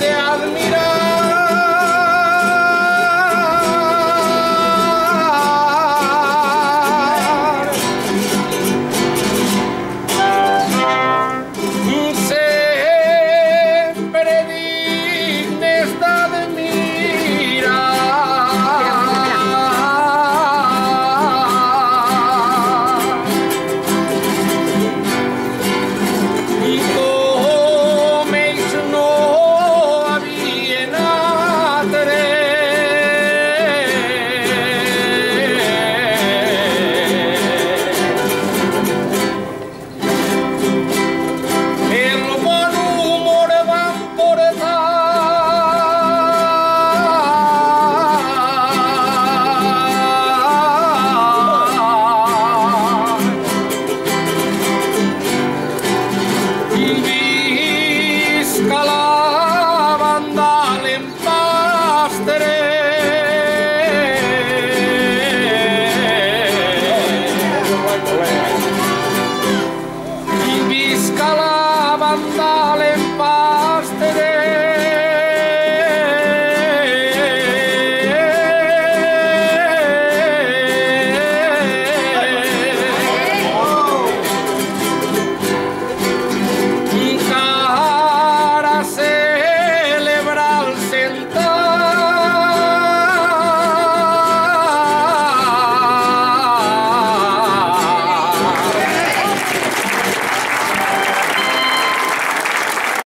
there out of me.